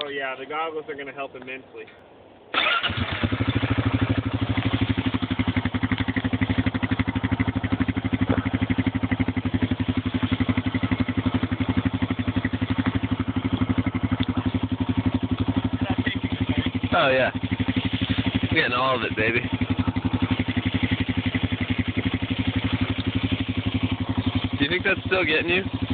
Oh yeah, the goggles are going to help immensely. Oh yeah. I'm getting all of it, baby. Do you think that's still getting you?